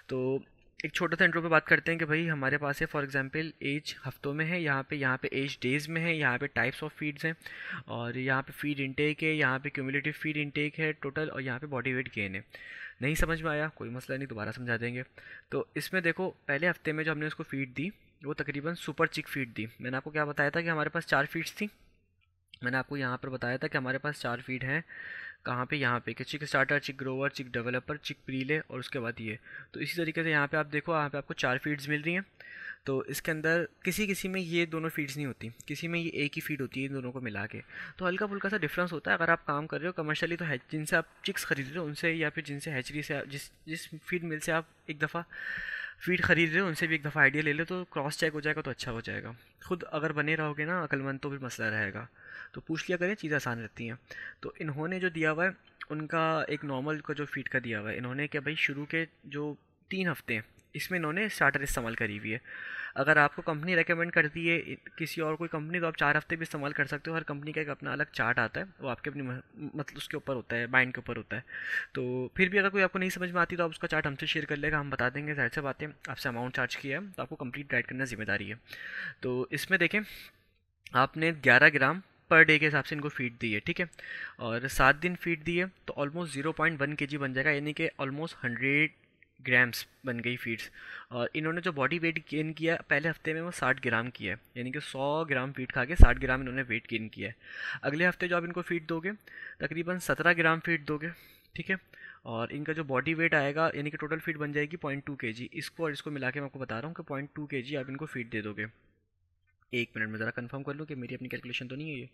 तो एक छोटा सा इंट्रो पे बात करते हैं कि भाई हमारे पास है फॉर एग्जांपल एज हफ्तों में है, यहाँ पे यहाँ पे एज डेज़ में है, यहाँ पे टाइप्स ऑफ़ फीड्स हैं, और यहाँ पे फ़ीड इनटेक है, यहाँ पे क्यूमुलेटिव फ़ीड इनटेक है टोटल और यहाँ पे बॉडी वेट गेन है। नहीं समझ में आया, कोई मसला नहीं, दोबारा समझा देंगे। तो इसमें देखो, पहले हफ़्ते में जो हमने उसको फ़ीड दी वो तकरीबन सुपर चिक फ़ीड दी। मैंने आपको क्या बताया था कि हमारे पास चार फीड्स थी। मैंने आपको यहाँ पर बताया था कि हमारे पास चार फ़ीड हैं। कहाँ पे? यहाँ पे। कि चिक स्टार्टर, चिक ग्रोवर, चिक डेवलपर, चिक प्रीले और उसके बाद ये। तो इसी तरीके से यहाँ पे आप देखो, यहाँ पे आपको चार फीड्स मिल रही हैं। तो इसके अंदर किसी किसी में ये दोनों फीड्स नहीं होती। किसी में ये एक ही फ़ीड होती है इन दोनों को मिला के। तो हल्का फुल्का सा डिफरेंस होता है। अगर आप काम कर रहे हो कमर्शियली तो जिनसे आप चिक्स खरीद रहे हो, उनसे या फिर जिनसे हैचरी से जिस जिस फ़ीड मिल से आप एक दफ़ा फ़ीड खरीद रहे हो, उनसे भी एक दफ़ा आइडिया ले लो तो क्रॉस चेक हो जाएगा तो अच्छा हो जाएगा। खुद अगर बने रहोगे ना, अकलमंद तो भी मसला रहेगा। तो पूछ लिया करें, चीज़ें आसान रहती हैं। तो इन्होंने जो दिया हुआ है, उनका एक नॉर्मल का जो फ़ीड का दिया हुआ है, इन्होंने क्या भाई, शुरू के जो तीन हफ़्ते हैं इसमें इन्होंने स्टार्टर इस्तेमाल करी हुई है। अगर आपको कंपनी रेकमेंड करती है, किसी और कोई कंपनी तो आप चार हफ़्ते भी इस्तेमाल कर सकते हो। हर कंपनी का एक अपना अलग चार्ट आता है, वो आपके अपनी मतलब उसके ऊपर होता है माइंड के ऊपर होता है। तो फिर भी अगर कोई आपको नहीं समझ में आती तो आप उसका चार्ट हमसे शेयर कर लेगा, हम बता देंगे, ज़ाहिर से बातें आपसे अमाउंट चार्ज किया है तो आपको कंप्लीट गाइड करना ज़िम्मेदारी है। तो इसमें देखें, आपने ग्यारह ग्राम पर डे के हिसाब से इनको फ़ीड दी है, ठीक है? और सात दिन फ़ीड दी है तो ऑलमोस्ट ज़ीरो पॉइंट वन के जी बन जाएगा, यानी कि ऑलमोस्ट हंड्रेड ग्राम्स बन गई फीड्स और इन्होंने जो बॉडी वेट गेन किया, पहले हफ़्ते में वो साठ ग्राम किया है। यानी कि सौ ग्राम फीट खा के साठ ग्राम इन्होंने वेट गेन किया है। अगले हफ़्ते जो आप इनको फीट दोगे, तकरीबन सत्रह ग्राम फीट दोगे, ठीक है? और इनका जो बॉडी वेट आएगा, यानी कि टोटल फीट बन जाएगी पॉइंट टू के जी। इसको और इसको मिला के मैं आपको बता रहा हूँ कि पॉइंट टू के जी आप इनको फीट दे दोगे। एक मिनट में ज़रा कंफर्म कर लो कि मेरी अपनी कैलकुलेशन तो नहीं है ये।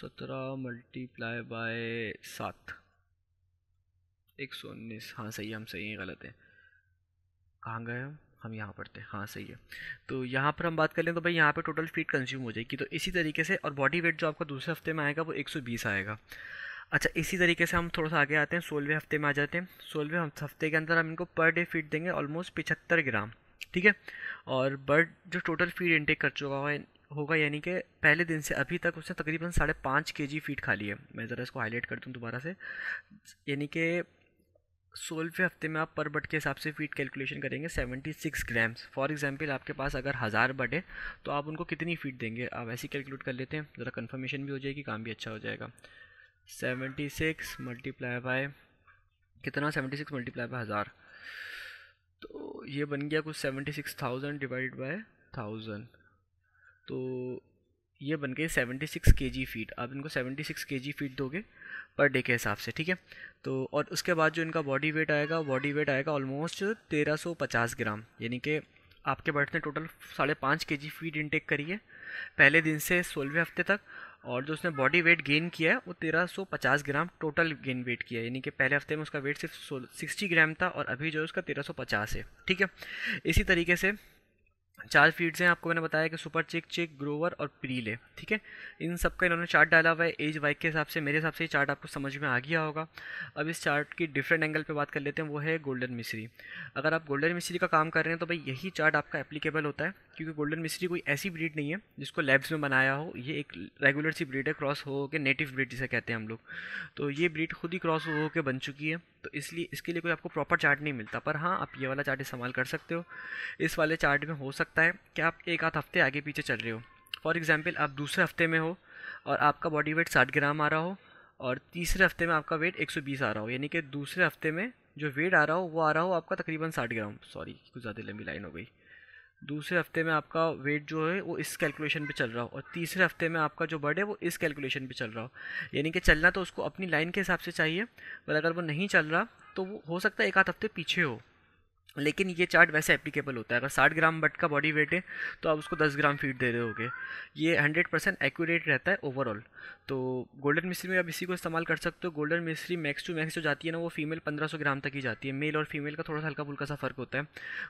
सत्रह मल्टीप्लाई बाय सात। एक सौ उन्नीस। हाँ सही है, हम सही हैं, गलत है। कहाँ गए हम? हम यहाँ पढ़ते हैं। हाँ सही है। तो यहाँ पर हम बात कर लें तो भाई यहाँ पर टोटल फ़ीड कंज्यूम हो जाएगी। तो इसी तरीके से और बॉडी वेट जो आपका दूसरे हफ़्ते में आएगा वो 120 आएगा। अच्छा इसी तरीके से हम थोड़ा सा आगे आते हैं। सोलहवें हफ़्ते में आ जाते हैं। सोलहवें हफ़्ते के अंदर हम इनको पर डे फ़ीड देंगे ऑलमोस्ट पिछहत्तर ग्राम। ठीक है? और बर्ड जो टोटल फ़ीड इंटेक कर चुका हुआ होगा यानी कि पहले दिन से अभी तक उसने तकरीबन साढ़े पाँच के जी फ़ीड खा ली है। मैं ज़रा इसको हाईलाइट कर दूँ दोबारा से। यानी कि सोलहवें हफ़्ते में आप पर बट के हिसाब से फीट कैलकुलेशन करेंगे seventy six grams for example आपके पास अगर हज़ार बट है तो आप उनको कितनी फीट देंगे? आप ऐसे कैलकुलेट कर लेते हैं, ज़रा कन्फर्मेशन भी हो जाएगी, काम भी अच्छा हो जाएगा. सेवेंटी सिक्स मल्टीप्लाई बाय कितना? सेवेंटी सिक्स मल्टीप्लाई बाय हज़ार. तो ये बन गया कुछ seventy six thousand divide by thousand तो ये बन गए सेवेंटी सिक्स के जी फीट। आप इनको सेवेंटी सिक्स के जी फीट दोगे पर डे के हिसाब से, ठीक है? तो और उसके बाद जो इनका बॉडी वेट आएगा, बॉडी वेट आएगा ऑलमोस्ट तेरह सौ पचास ग्राम। यानी कि आपके बर्थ ने टोटल साढ़े पाँच के जी फ़ीड इनटेक करी है पहले दिन से सोलहवें हफ़्ते तक। और जो उसने बॉडी वेट गेन किया है, वो तेरह सौ पचास ग्राम टोटल गेन वेट किया है। यानी कि पहले हफ़्ते में उसका वेट सिर्फ़ सिक्सटी ग्राम था और अभी जो है उसका तेरह सौ पचास है, ठीक है? इसी तरीके से चार फीड्स हैं आपको मैंने बताया कि सुपर चिक चिक, ग्रोवर और प्रील ठीक है? इन सब का इन्होंने चार्ट डाला हुआ है, एज वाइक के हिसाब से, मेरे हिसाब से ये चार्ट आपको समझ में आ गया होगा। अब इस चार्ट की डिफरेंट एंगल पे बात कर लेते हैं, वो है गोल्डन मिश्री अगर आप गोल्डन मिश्री का काम कर रहे हैं तो भाई यही चार्ट आपका एप्लीकेबल होता है, क्योंकि गोल्डन मिश्री कोई ऐसी ब्रीड नहीं है, जिसको लैब्स में बनाया हो, ये एक रेगुलर सी ब्रीड है, क्रॉस हो के नेटिव ब्रीड जिसे कहते हैं हम लोग। तो ये ब्रीड खुद ही क्रॉस हो के बन चुकी है तो इसलिए, इसके लिए कोई आपको प्रॉपर चार्ट नहीं मिलता। पर हाँ आप ये वाला चार्ट इस्तेमाल कर सकते हो। इस वाले चार्ट में हो सकता है कि आप एक आध हफ़्ते आगे पीछे चल रहे हो। फॉर एग्ज़ाम्पल आप दूसरे हफ़्ते में हो और आपका बॉडी वेट साठ ग्राम आ रहा हो और तीसरे हफ़्ते में आपका वेट 120 आ रहा हो। यानी कि दूसरे हफ़्ते में जो वेट आ रहा हो, वो आ रहा हो आपका तकरीबन साठ ग्राम। सॉरी कुछ ज़्यादा लंबी लाइन हो गई। दूसरे हफ़्ते में आपका वेट जो है वो इस कैलकुलेशन पे चल रहा हो और तीसरे हफ़्ते में आपका जो बर्ड है वो इस कैलकुलेशन पे चल रहा हो। यानी कि चलना तो उसको अपनी लाइन के हिसाब से चाहिए, पर अगर वो नहीं चल रहा तो वो हो सकता है एक आध हफ़्ते पीछे हो। लेकिन ये चार्ट वैसे एप्लीकेबल होता है। अगर 60 ग्राम बट का बॉडी वेट है तो आप उसको 10 ग्राम फ़ीड दे रहे होगे। ये 100 परसेंट एक्यूरेट रहता है ओवरऑल तो गोल्डन मिश्री में आप इसी को इस्तेमाल कर सकते हो। गोल्डन मिश्री मैक्स टू मैक्स जो जाती है ना, वो फीमेल 1500 ग्राम तक ही जाती है। मेल और फीमेल का थोड़ा सा हल्का फुल्का सा फ़र्क होता है।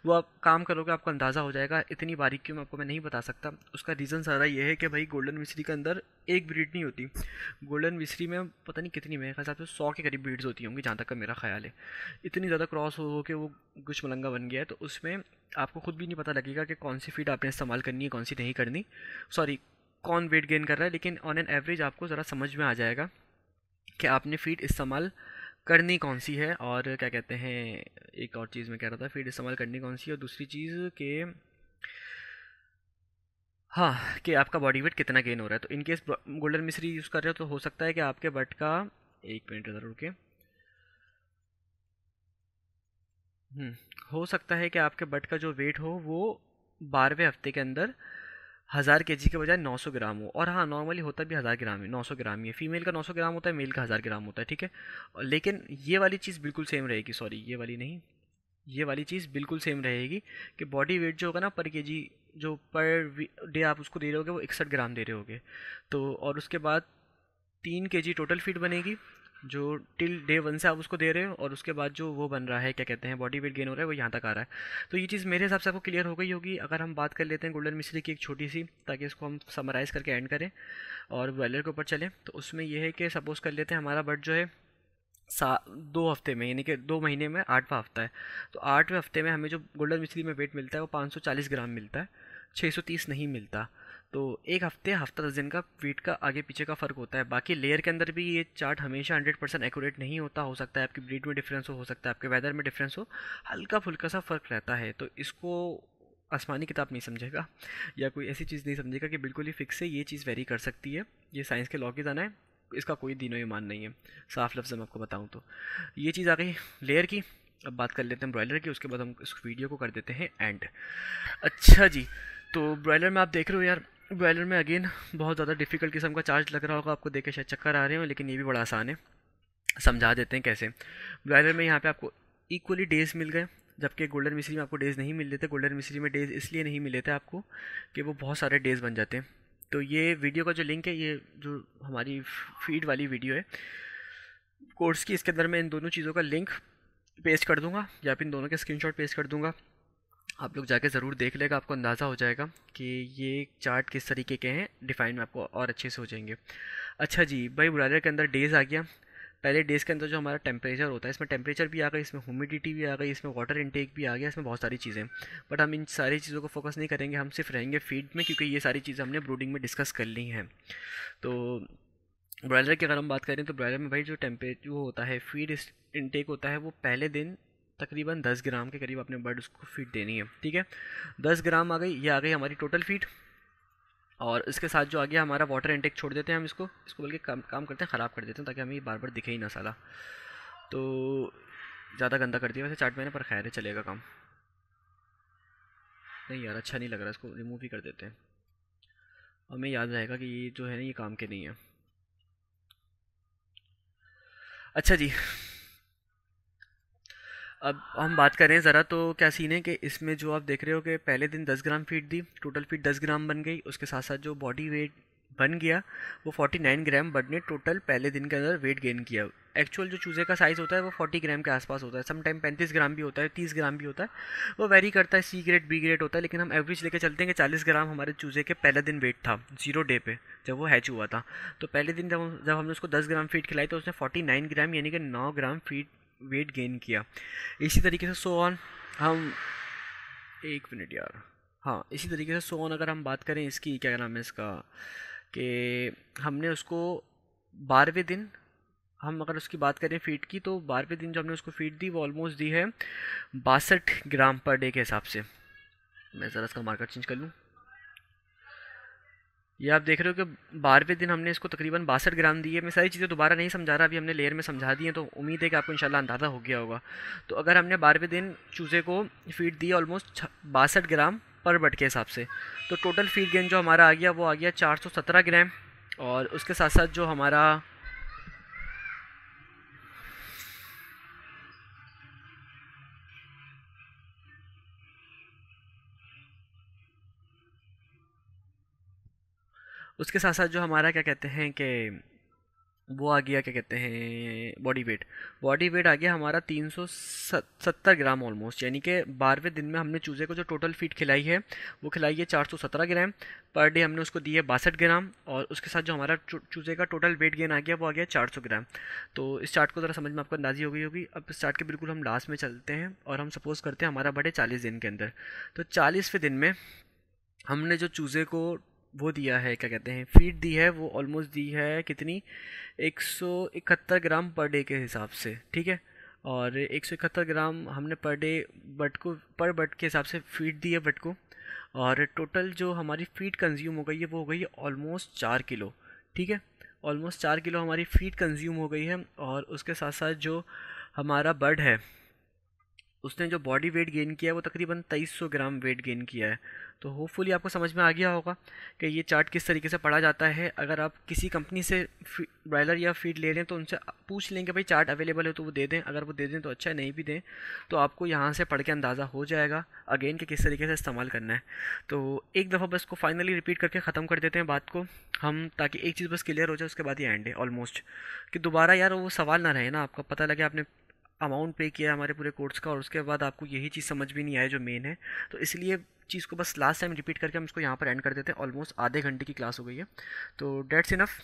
वो आप काम करोगे, आपको अंदाज़ा हो जाएगा। इतनी बारीकियों में आपको मैं नहीं बता सकता। उसका रीज़न सारा ये है कि भाई गोल्डन मिश्री के अंदर एक ब्रीड नहीं होती। गोल्डन मिश्री में पता नहीं कितनी, मेरे ख्याल से सौ के करीब ब्रीड्स होती होंगी, जहाँ तक का मेरा ख्याल है। इतनी ज़्यादा क्रॉस हो के वो कुछ मलंगा बन गया है तो उसमें आपको खुद भी नहीं पता लगेगा कि कौन सी फ़ीड आपने इस्तेमाल करनी है, कौन सी नहीं करनी। सॉरी कौन वेट गेन कर रहा है, लेकिन ऑन एन एवरेज आपको ज़रा समझ में आ जाएगा कि आपने फ़ीड इस्तेमाल करनी कौन सी है और क्या कहते हैं, एक और चीज़ मैं कह रहा था फ़ीड इस्तेमाल करनी कौन सी है और दूसरी चीज़ के हाँ कि आपका बॉडी वेट कितना गेन हो रहा है। तो इनकेस गोल्डन मिश्री यूज़ कर रहे हो तो हो सकता है कि आपके बट का, एक मिनट ज़रा रुके। हम्म, हो सकता है कि आपके बट का जो वेट हो वो बारहवें हफ़्ते के अंदर हज़ार के जी के बजाय 900 ग्राम हो। और हाँ नॉर्मली होता भी हज़ार ग्राम है 900 ग्राम ही है। फीमेल का 900 ग्राम होता है मेल का हज़ार ग्राम होता है ठीक है? लेकिन ये वाली चीज़ बिल्कुल सेम रहेगी सॉरी ये वाली नहीं। ये वाली चीज़ बिल्कुल सेम रहेगी कि बॉडी वेट जो होगा ना पर के जी जो पर डे आप उसको दे रहे होगे वो इकसठ ग्राम दे रहे होगे। तो और उसके बाद तीन के जी टोटल फ़ीड बनेगी जो टिल डे वन से आप उसको दे रहे हो और उसके बाद जो वो बन रहा है, क्या कहते हैं बॉडी वेट गेन हो रहा है, वो यहाँ तक आ रहा है। तो ये चीज़ मेरे हिसाब से आपको क्लियर हो गई होगी। अगर हम बात कर लेते हैं गोल्डन मिश्री की एक छोटी सी, ताकि इसको हम समराइज़ करके एंड करें और बॉयलर के ऊपर चलें तो उसमें यह है कि सपोज़ कर लेते हैं हमारा बर्ड जो है सा, दो हफ़्ते में, यानी कि दो महीने में आठवां हफ़्ता है। तो आठवें हफ़्ते में हमें जो गोल्डन मिश्री में वेट मिलता है, वो पाँच सौ चालीस ग्राम मिलता है छः सौ तीस नहीं मिलता। तो एक हफ़्ते, हफ़्ता दस दिन का वेट का आगे पीछे का फ़र्क होता है। बाकी लेयर के अंदर भी ये चार्ट हमेशा हंड्रेड परसेंट एक्यूरेट नहीं होता। हो सकता है आपकी ब्रीड में डिफरेंस हो हो सकता है आपके वेदर में डिफरेंस हो। हल्का फुल्का सा फ़र्क रहता है। तो इसको आसमानी किताब नहीं समझेगा या कोई ऐसी चीज़ नहीं समझेगा कि बिल्कुल ही फिक्स है ये चीज़ वेरी कर सकती है। ये साइंस के लॉ की जाना है। इसका कोई दिनों ईमान नहीं है। साफ़ लफ्ज़ में आपको बताऊँ तो। ये चीज़ आ गई लेयर की। अब बात कर लेते हैं ब्रॉयलर की। उसके बाद हम इस वीडियो को कर देते हैं एंड अच्छा जी तो ब्रॉयलर में आप देख रहे हो यार ब्रॉयलर में अगेन बहुत ज़्यादा डिफ़िकल्ट किस्म का चार्ज लग रहा होगा, आपको देखे शायद चक्कर आ रहे हो, लेकिन ये भी बड़ा आसान है। समझा देते हैं कैसे। ब्रॉयलर में यहाँ पे आपको इक्वली डेज़ मिल गए, जबकि गोल्डन मिश्री में आपको डेज़ नहीं मिल थे गोल्डन मिश्री में डेज़ इसलिए नहीं मिले थे आपको कि वो बहुत सारे डेज़ बन जाते। हैं तो ये वीडियो का जो लिंक है, ये जो हमारी फ़ीड वाली वीडियो है कोर्स की, इसके अंदर मैं इन दोनों चीज़ों का लिंक पेस्ट कर दूँगा, या फिर इन दोनों के स्क्रीनशॉट पेस्ट कर दूँगा। आप लोग जाके ज़रूर देख लेगा, आपको अंदाज़ा हो जाएगा कि ये चार्ट किस तरीके के हैं, डिफाइन में आपको और अच्छे से हो जाएँगे। अच्छा जी, भाई ब्राइलर के अंदर डेज़ आ गया। पहले डेज़ के अंदर जो हमारा टेम्परेचर होता है, इसमें टेम्परेचर भी आ गई इसमें ह्यूमिडिटी भी आ गई, इसमें वाटर इनटेक भी आ गया, इसमें बहुत सारी चीज़ें। बट हम इन सारी चीज़ों को फोकस नहीं करेंगे, हम सिर्फ़ रहेंगे फ़ीड में, क्योंकि ये सारी चीज़ें हमने ब्रूडिंग में डिस्कस कर ली हैं। तो ब्रॉयलर की अगर हम बात करें तो ब्रॉयलर में भाई जो टेम्परेचर वो होता है फ़ीड इनटेक होता है, वो पहले दिन तकरीबन 10 ग्राम के करीब अपने बर्ड उसको फ़ीड देनी है, ठीक है? 10 ग्राम आ गई, ये आ गई हमारी टोटल फ़ीड और इसके साथ जो आ गया हमारा वाटर इंटेक छोड़ देते हैं हम इसको इसको बल्कि काम काम करते हैं, ख़राब कर देते हैं ताकि हमें बार बार दिखे ही ना साला। तो ज़्यादा गंदा कर दिया वैसे चाट मैंने, पर खैर है चलेगा काम। नहीं यार अच्छा नहीं लग रहा इसको रिमूव ही कर देते हैं। हमें याद रहेगा कि ये जो है ना, ये काम के नहीं है। अच्छा जी अब हम बात करें ज़रा तो क्या सीन है कि इसमें जो आप देख रहे हो कि पहले दिन 10 ग्राम फीट दी टोटल फीट 10 ग्राम बन गई, उसके साथ साथ जो बॉडी वेट बन गया, वो 49 ग्राम बर्ड ने टोटल पहले दिन के अंदर वेट गेन किया। एक्चुअल जो चूज़े का साइज़ होता है, वो 40 ग्राम के आसपास होता है। सम टाइम पैंतीस ग्राम भी होता है 30 ग्राम भी होता है। वो वेरी करता है सी ग्रेड बी ग्रेड होता है, लेकिन हम एवरेज लेके चलते हैं कि 40 ग्राम हमारे चूज़े के पहले दिन वेट था ज़ीरो डे पे, जब वो हैच हुआ था। तो पहले दिन जब जब हमने उसको दस ग्राम फीट खिलाई तो उसने फोर्टी ग्राम यानी कि नौ ग्राम फ़ीड वेट गेन किया। इसी तरीके से सो ऑन हम एक मिनट यार। हाँ इसी तरीके से सो ऑन अगर हम बात करें इसकी, क्या नाम है इसका, कि हमने उसको बारहवें दिन, हम अगर उसकी बात करें फीट की तो बारहवें दिन जो हमने उसको फीट दी, वो ऑलमोस्ट दी है बासठ ग्राम पर डे के हिसाब से। मैं ज़रा इसका मार्कर चेंज कर लूँ। ये आप देख रहे हो कि बारहवें दिन हमने इसको तकरीबन बासठ ग्राम दिए। मैं सारी चीज़ें दोबारा नहीं समझा रहा, अभी हमने लेयर में समझा दी हैं तो उम्मीद है कि आपको इंशाल्लाह अंदाज़ा हो गया होगा। तो अगर हमने बारहवें दिन चूज़े को फ़ीड दी ऑलमोस्ट बासठ ग्राम पर बट के हिसाब से तो टोटल फ़ीड गेन जो हमारा आ गया, वो आ गया चार सौ सत्रह ग्राम। और उसके साथ साथ जो हमारा उसके साथ साथ जो हमारा क्या कहते हैं कि वो आ गया, क्या कहते हैं बॉडी वेट बॉडी वेट आ गया हमारा तीन सौ सत्तर ग्राम ऑलमोस्ट यानी कि बारहवें दिन में हमने चूज़े को जो टोटल फ़ीड खिलाई है, वो खिलाई है चार सौ सत्रह ग्राम। पर डे हमने उसको दी है बासठ ग्राम और उसके साथ जो हमारा चूज़े का टोटल वेट गेन आ गया, वो आ गया चार सौ ग्राम। तो इस चार्ट को ज़रा समझ में आपको अंदाजी हो गई होगी। अब इस चार्ट के बिल्कुल हम लास्ट में चलते हैं और हम सपोज़ करते हैं हमारा बर्थडे चालीस दिन के अंदर। तो चालीसवें दिन में हमने जो चूज़े को वो दिया है, क्या कहते हैं फ़ीड दी है, वो ऑलमोस्ट दी है कितनी? एक सौ इकहत्तर ग्राम पर डे के हिसाब से, ठीक है? और एक सौ इकहत्तर ग्राम हमने पर डे बट को पर बट के हिसाब से फ़ीड दी है बट को। और टोटल जो हमारी फ़ीड कंज्यूम हो गई है, वो हो गई है ऑलमोस्ट चार किलो, ठीक है? ऑलमोस्ट चार किलो हमारी फ़ीड कंज्यूम हो गई है और उसके साथ साथ जो हमारा बर्ड है उसने जो बॉडी वेट गेन किया है, वो तकरीबन तेईस सौ ग्राम वेट गेन किया है। तो होपफुली आपको समझ में आ गया होगा कि ये चार्ट किस तरीके से पढ़ा जाता है। अगर आप किसी कंपनी से ब्रायलर या फ़ीड ले लें तो उनसे पूछ लेंगे, भाई चार्ट अवेलेबल है तो वो दे दें। अगर वो दे दें तो अच्छा नहीं भी दें। तो आपको यहाँ से पढ़ के अंदाज़ा हो जाएगा अगेन कि किस तरीके से इस्तेमाल करना है। तो एक दफ़ा बस को फाइनली रिपीट करके ख़त्म कर देते हैं बात को हम, ताकि एक चीज़ बस क्लियर हो जाए, उसके बाद ही एंड है ऑलमोस्ट कि दोबारा यार वो सवाल ना रहे ना आपका, पता लगे आपने अमाउंट पे किया हमारे पूरे कोर्स का और उसके बाद आपको यही चीज़ समझ भी नहीं आया जो मेन है। तो इसलिए चीज़ को बस लास्ट टाइम रिपीट करके हम इसको यहाँ पर एंड कर देते हैं। ऑलमोस्ट आधे घंटे की क्लास हो गई है। तो डेट्स इनफ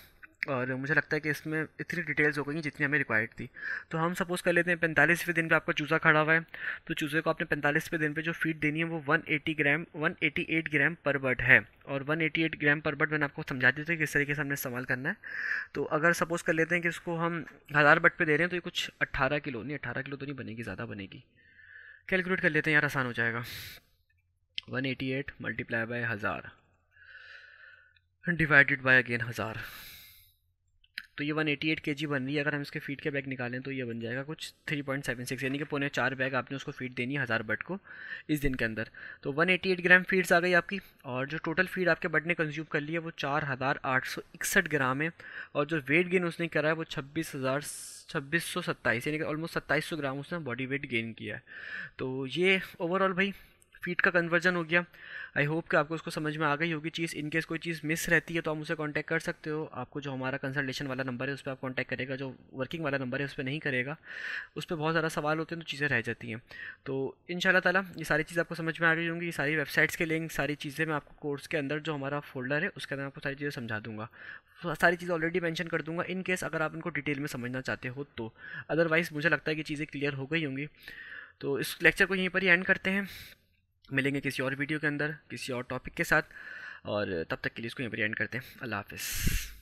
और मुझे लगता है कि इसमें इतनी डिटेल्स हो गई हैं जितनी हमें रिक्वायर्ड थी। तो हम सपोज़ कर लेते हैं पैंतालीसवें दिन पे आपका चूज़ा खड़ा हुआ है। तो चूज़े को आपने पैंतालीसवें दिन पे जो फ़ीड देनी है वो 180 ग्राम 188 ग्राम पर बर्ड है। और 188 ग्राम पर बर्ड मैंने आपको समझा दिया था किस तरीके से हमने इस्तेमाल करना है। तो अगर सपोज़ कर लेते हैं कि इसको हम हज़ार बट पर दे रहे हैं तो ये कुछ अट्ठारह किलो नहीं अट्ठारह किलो तो नहीं बनेगी, ज़्यादा बनेगी। कैलकुलेट कर लेते हैं यार, आसान हो जाएगा। One eighty eight multiply by हज़ार। डिवाइडेड बाय अगेन हज़ार। तो ये 188 केजी बन रही है। अगर हम इसके फीट के बैग निकालें तो ये बन जाएगा कुछ 3.76 यानी कि पौने चार बैग आपने उसको फ़ीड देनी है हज़ार बट को इस दिन के अंदर। तो 188 ग्राम फीड्स आ गई आपकी और जो टोटल फ़ीड आपके बट ने कंज्यूम कर लिया वो चार हज़ार आठ सौ इकसठ ग्राम है और जो वेट गेन उसने करा है वो छब्बीस हज़ार छब्बीस सौ सत्ताईस, यानी कि ऑलमोस्ट सत्ताईस सौ ग्राम उसने बॉडी वेट गेन किया है। तो ये ओवरऑल भाई फीट का कन्वर्जन हो गया। आई होप कि आपको उसको समझ में आ गई होगी। चीज़ इन केस कोई चीज़ मिस रहती है तो आप मुझसे कांटेक्ट कर सकते हो। आपको जो हमारा कंसल्टेशन वाला नंबर है, उस पर आप कांटेक्ट करेगा। जो वर्किंग वाला नंबर है, उस पर नहीं करेगा। उस पर बहुत ज़्यादा सवाल होते हैं तो चीज़ें रह जाती हैं। तो इन ताला, ये सारी चीज़ आपको समझ में आ गई होंगी। ये सारी वेबसाइट्स के लिंक सारी चीज़ें मैं आपको कोर्स के अंदर जो हमारा फोल्डर है, उसके अंदर आपको सारी चीज़ें समझा दूँगा। सारी चीज़ें ऑलरेडी मैंशन कर दूँगा। इन केस अगर आप इनको डिटेल में समझना चाहते हो तो। अदरवाइज़ मुझे लगता है कि चीज़ें क्लियर हो गई होंगी। तो इस लेक्चर को यहीं पर ही एंड करते हैं। मिलेंगे किसी और वीडियो के अंदर, किसी और टॉपिक के साथ। और तब तक के लिए इसको यहीं पर एंड करते हैं। अल्लाह हाफिज़।